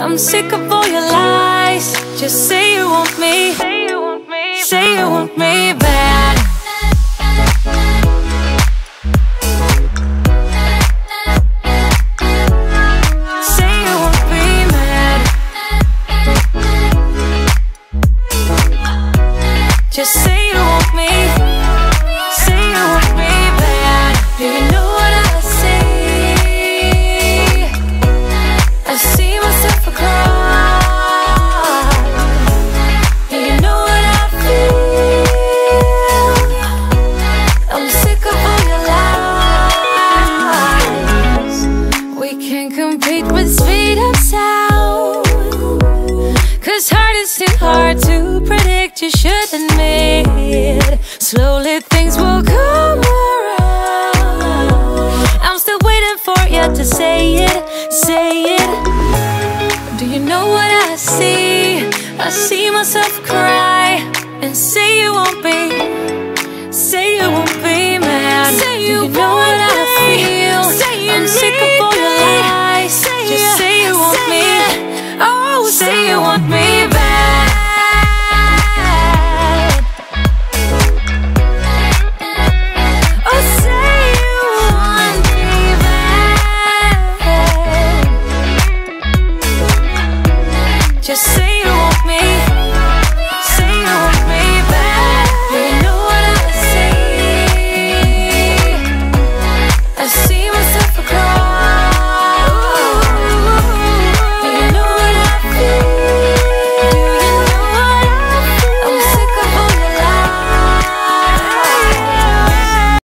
I'm sick of all your lies. Just say you want me. Say you want me. Say you want me bad. Say you want me mad. Just say you want me. Is too hard to predict. You should admit. Slowly things will come around. I'm still waiting for you to say it, say it. Do you know what I see? I see myself cry and say you won't be, say you won't be mad. Say you, Do you know what I just